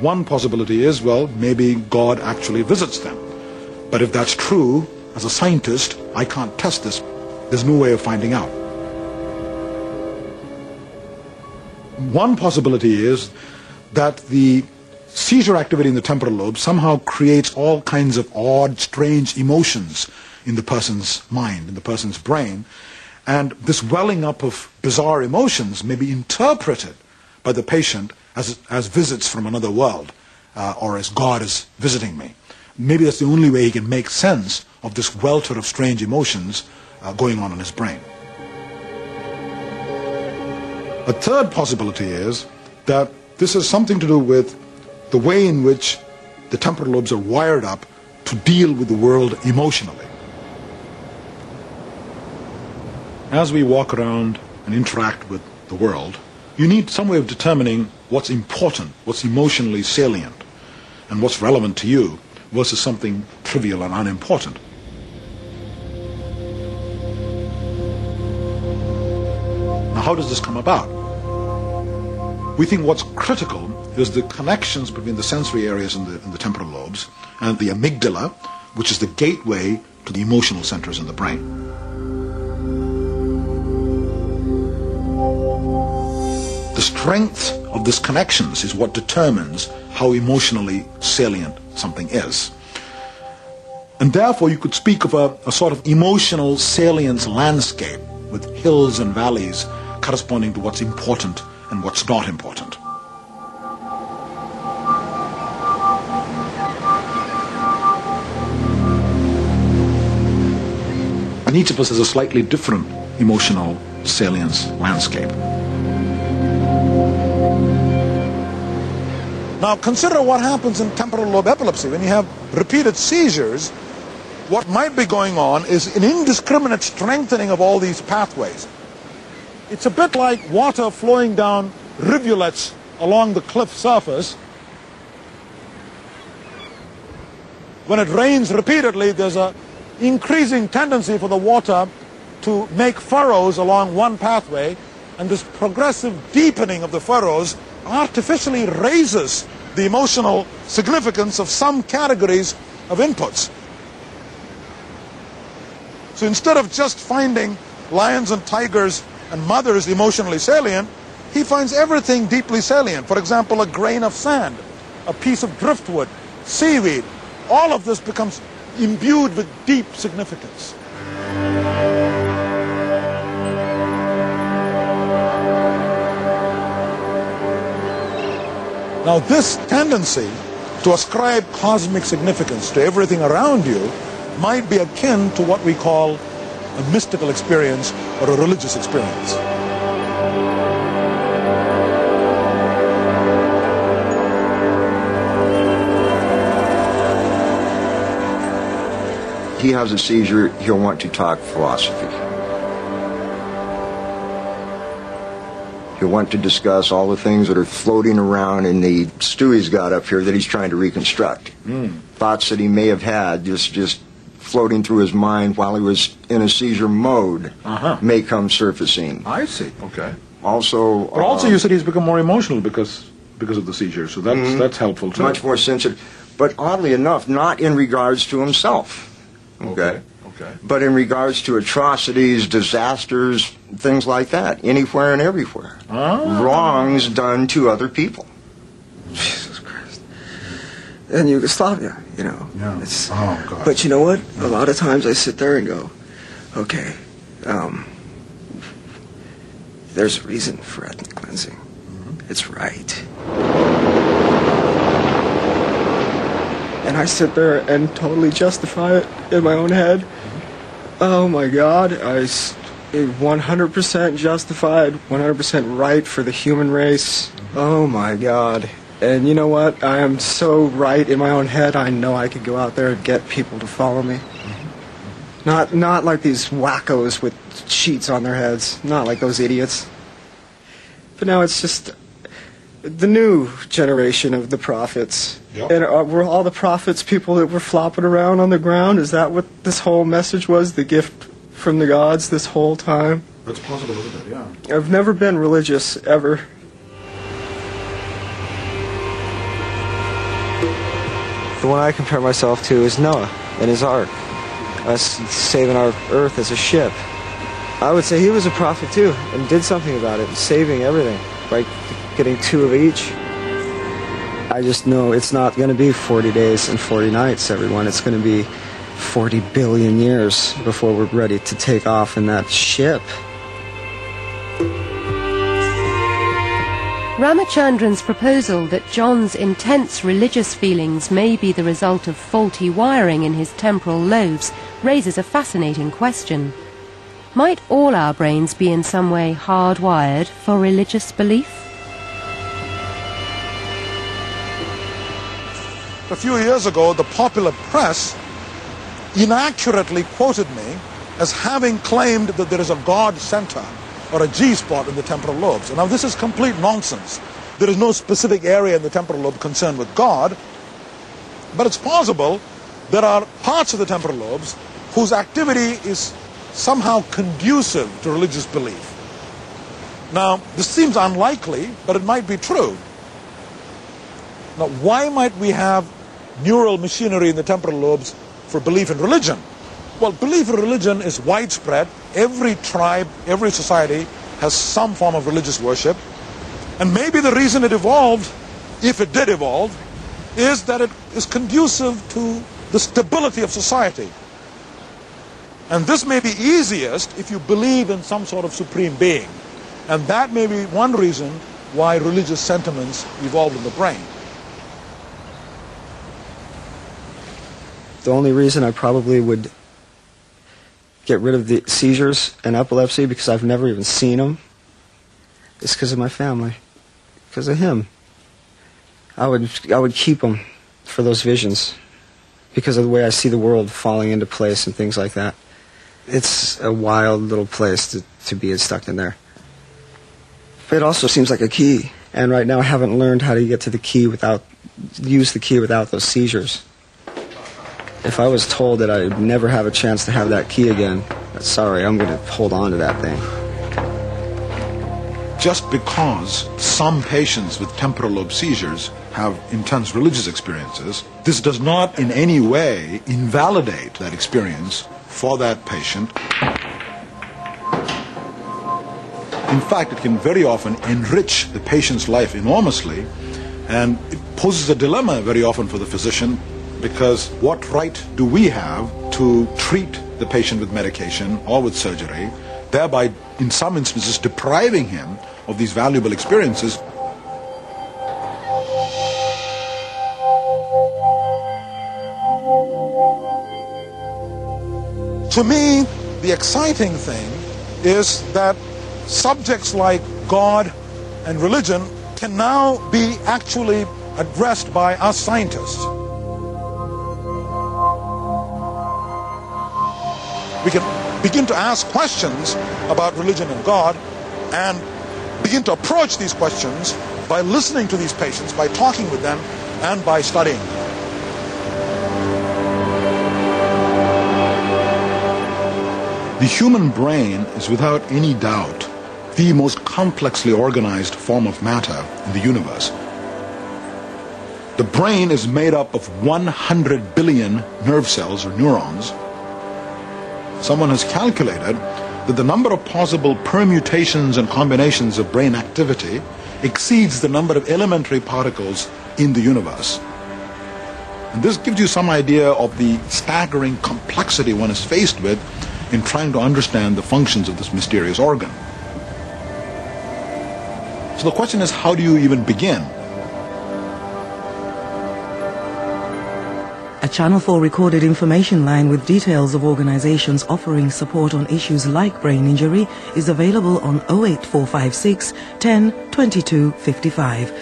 One possibility is, well, maybe God actually visits them. But if that's true, as a scientist, I can't test this. There's no way of finding out. One possibility is that the seizure activity in the temporal lobe somehow creates all kinds of odd, strange emotions in the person's mind, in the person's brain. And this welling up of bizarre emotions may be interpreted by the patient as, as visits from another world uh, or as God is visiting me. Maybe that's the only way he can make sense of this welter of strange emotions uh, going on in his brain. A third possibility is that this has something to do with the way in which the temporal lobes are wired up to deal with the world emotionally. As we walk around and interact with the world, you need some way of determining what's important, what's emotionally salient, and what's relevant to you versus something trivial and unimportant. Now, how does this come about? We think what's critical is the connections between the sensory areas in the, in the temporal lobes and the amygdala, which is the gateway to the emotional centers in the brain. The strength of these connections is what determines how emotionally salient something is. And therefore, you could speak of a, a, sort of emotional salience landscape with hills and valleys corresponding to what's important and what's not important. And each of us has a slightly different emotional salience landscape. Now consider what happens in temporal lobe epilepsy. When you have repeated seizures, what might be going on is an indiscriminate strengthening of all these pathways. It's a bit like water flowing down rivulets along the cliff surface. When it rains repeatedly, there's an increasing tendency for the water to make furrows along one pathway, and this progressive deepening of the furrows artificially raises the emotional significance of some categories of inputs. So instead of just finding lions and tigers and mothers emotionally salient, he finds everything deeply salient. For example, a grain of sand, a piece of driftwood, seaweed. All of this becomes imbued with deep significance. Now, this tendency to ascribe cosmic significance to everything around you might be akin to what we call a mystical experience or a religious experience. He has a seizure, he'll want to talk philosophy. He'll want to discuss all the things that are floating around in the stew he's got up here that he's trying to reconstruct. Mm. Thoughts that he may have had just just floating through his mind while he was in a seizure mode uh-huh. may come surfacing. I see. Okay. Also, but also uh, you said he's become more emotional because because of the seizure, so that's mm-hmm. that's helpful too. Much more sensitive, but oddly enough, not in regards to himself. Okay. okay. Okay. But in regards to atrocities, disasters, things like that, anywhere and everywhere, ah. wrongs done to other people in Yugoslavia, you know. Yeah. It's, oh, God. But you know what? A lot of times I sit there and go, okay, um, there's a reason for ethnic cleansing. Mm-hmm. It's right. And I sit there and totally justify it in my own head. Oh my God, I 100% justified, 100% right for the human race. Oh my God. And you know what? I am so right in my own head. I know I could go out there and get people to follow me. Not not like these wackos with sheets on their heads. Not like those idiots. But now it's just the new generation of the prophets. Yep. And are, were all the prophets people that were flopping around on the ground? Is that what this whole message was? The gift from the gods this whole time? That's possible, isn't it? Yeah. I've never been religious ever. The one I compare myself to is Noah and his ark, us saving our earth as a ship. I would say he was a prophet too and did something about it, saving everything by getting two of each. I just know it's not going to be 40 days and 40 nights, everyone. It's going to be 40 billion years before we're ready to take off in that ship. Ramachandran's proposal that John's intense religious feelings may be the result of faulty wiring in his temporal lobes raises a fascinating question. Might all our brains be in some way hardwired for religious belief? A few years ago, the popular press inaccurately quoted me as having claimed that there is a God center or a G spot in the temporal lobes. Now, this is complete nonsense. There is no specific area in the temporal lobe concerned with God, but it's possible there are parts of the temporal lobes whose activity is somehow conducive to religious belief. Now, this seems unlikely, but it might be true. Now, why might we have neural machinery in the temporal lobes for belief in religion? Well, belief in religion is widespread. Every tribe, every society has some form of religious worship. And maybe the reason it evolved, if it did evolve, is that it is conducive to the stability of society. And this may be easiest if you believe in some sort of supreme being. And that may be one reason why religious sentiments evolved in the brain. The only reason I probably would get rid of the seizures and epilepsy because I've never even seen them is because of my family, because of him. I would I would keep them for those visions because of the way I see the world falling into place and things like that. It's a wild little place to, to be stuck in there. But it also seems like a key. And right now I haven't learned how to get to the key without use the key without those seizures. If I was told that I'd never have a chance to have that key again, sorry, I'm going to hold on to that thing. Just because some patients with temporal lobe seizures have intense religious experiences, this does not in any way invalidate that experience for that patient. In fact, it can very often enrich the patient's life enormously, and it poses a dilemma very often for the physician because what right do we have to treat the patient with medication or with surgery, thereby, in some instances, depriving him of these valuable experiences? To me, the exciting thing is that subjects like God and religion can now be actually addressed by us scientists. We can begin to ask questions about religion and God and begin to approach these questions by listening to these patients, by talking with them, and by studying. The human brain is without any doubt the most complexly organized form of matter in the universe. The brain is made up of 100 billion nerve cells or neurons. Someone has calculated that the number of possible permutations and combinations of brain activity exceeds the number of elementary particles in the universe. And this gives you some idea of the staggering complexity one is faced with in trying to understand the functions of this mysterious organ. So the question is, how do you even begin? A Channel 4 recorded information line with details of organizations offering support on issues like brain injury is available on 08456 10 22 55.